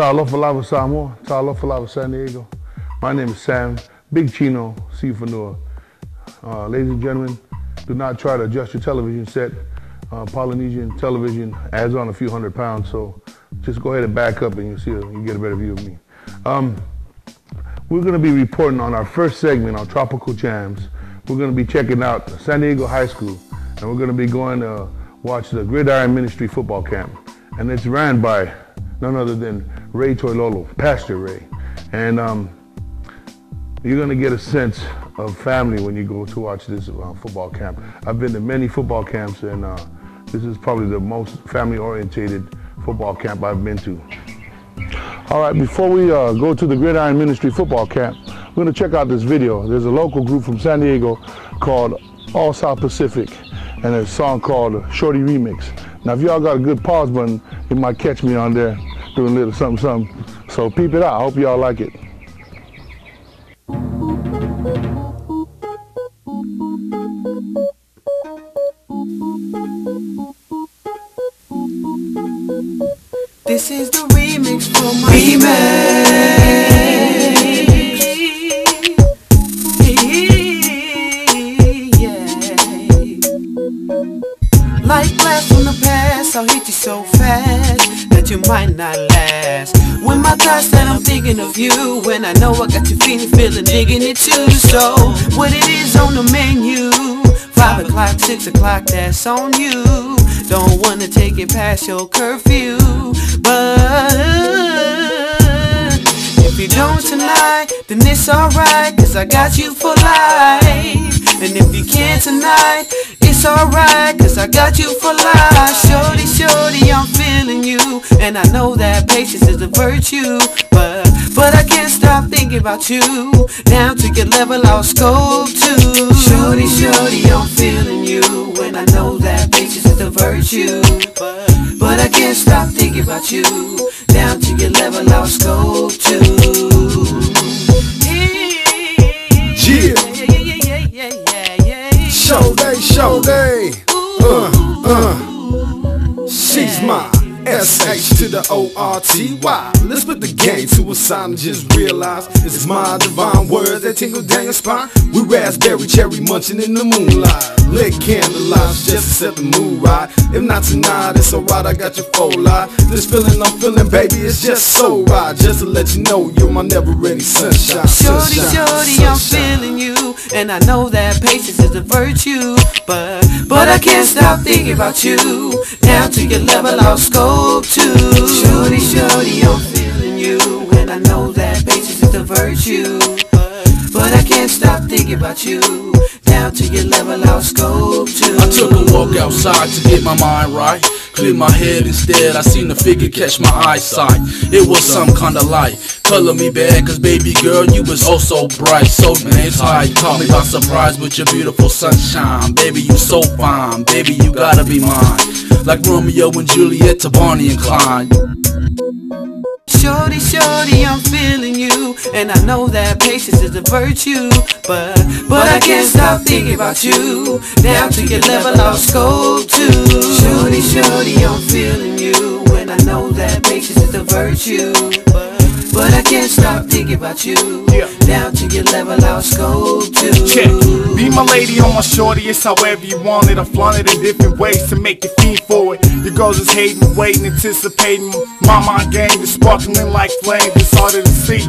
Talofa Samoa, Talofa San Diego. My name is Sam, Big Chino, Siufanua. Uh, ladies and gentlemen, do not try to adjust your television set. Uh, Polynesian television adds on a few hundred pounds, so just go ahead and back up and you'll see, you get a better view of me. Um, we're going to be reporting on our first segment on Tropical Jams. We're going to be checking out San Diego High School, and we're going to be going to watch the Gridiron Ministry football camp. And it's ran by none other than Ray Toilolo, Pastor Ray. And um, you're going to get a sense of family when you go to watch this uh, football camp. I've been to many football camps, and uh, this is probably the most family-orientated football camp I've been to. All right, before we uh, go to the Gridiron Ministry football camp, we're going to check out this video. There's a local group from San Diego called All South Pacific, and a song called Shorty Remix. Now, if y'all got a good pause button, you might catch me on there doing a little something, something. So peep it out. I hope y'all like it. This is the remix for my remix. Like blast from the past, I'll hit you so fast that you might not last. When my thoughts that I'm thinking of you, when I know I got you feeling, feeling, digging it too. So, what it is on the menu? Five o'clock, six o'clock, that's on you. Don't wanna take it past your curfew, but if you don't tonight, then it's alright, cause I got you for life. And if you can't tonight, it's alright, cause I got you for life. Shorty, shorty, I'm feeling. And I know that patience is a virtue. But, but I can't stop thinking about you. Down to your level, I'll scope too. Shorty, shorty, I'm feeling you. And I know that patience is a virtue. But, but I can't stop thinking about you. Down to your level, I'll scope too. Yeah. Show day, show day. Uh, uh. She's my SH to the O-R-T-Y. Let's put the game to a sign and just realize it's my divine words that tingle down your spine. We raspberry cherry munching in the moonlight. Lit candlelight just to set the mood right. If not tonight, it's alright, I got your full lie. This feeling I'm feeling, baby, it's just so right. Just to let you know you're my never ready sunshine. Shorty, sunshine, shorty, I'm sunshine. feeling you, and I know that patience is a virtue. But, but I can't stop thinking about you. Down to your level, I'll scope too. Shorty, shorty, I'm feeling you, and I know that patience is a virtue. But, but I can't stop thinking about you. Down to your level, I'll scope too. I took a walk outside to get my mind right. Clear my head instead, I seen the figure catch my eyesight. It was some kinda light. Color me bad, cause baby girl, you was oh so bright. So man, tight. Caught me by surprise with your beautiful sunshine. Baby, you so fine. Baby, you gotta be mine. Like Romeo and Juliet to Bonnie and Clyde. Shorty, shorty, I'm feeling you, and I know that patience is a virtue. But, but I can't stop thinking about you. Down to your level, I'll scope too. Shorty, shorty, I'm feeling you, and I know that patience is a virtue. But, but I can't stop thinking about you. Down to your level, I'll scope too. Check. Be my lady on my shorty, it's however you want it. I flaunt it in different ways to make you feel for it. Your girls is hating, waiting, anticipating. My mind game is sparkling like flames, it's harder to see.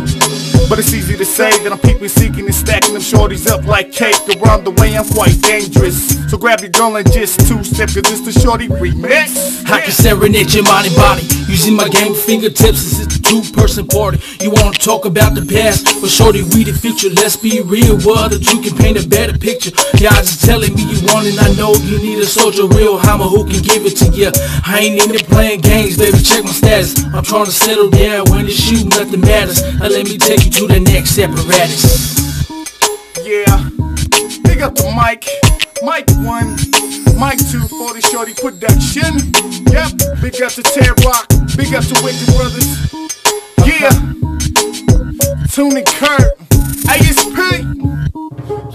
But it's easy to say that I'm peeping, seeking, and stacking them shorties up like cake. Around the way, I'm quite dangerous. So grab your girl and just two step, cause it's the shorty remix. I can serenade your mind and body Using my game fingertips, this is the two-person party. You wanna talk about the past, but shorty we the future. Let's be real, if you can paint a better picture. Y'all just telling me you want it, I know you need a soldier real Hammer who can give it to you I ain't into playing games, baby, check my status. I'm trying to settle down, when it's you, nothing matters. Now let me take you to the next apparatus. Yeah. Big up to Mike. Mike 1. Mike 2, 40 Shorty Production. Yep. Big up to Ted Rock. Big up to Wicked Brothers. Yeah. Tune and Kurt. ASP.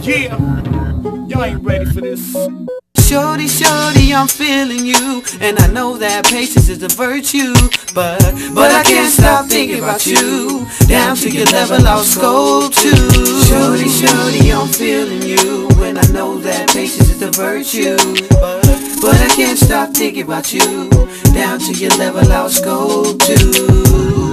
Yeah. Y'all ain't ready for this. Shorty, shorty, I'm feeling you. And I know that patience is a virtue. But, but I can't stop thinking about you. Down to your level, I'll scope too. Shorty, shorty, I'm feeling you. And I know that patience is a virtue. But, but I can't stop thinking about you. Down to your level, I'll scope too.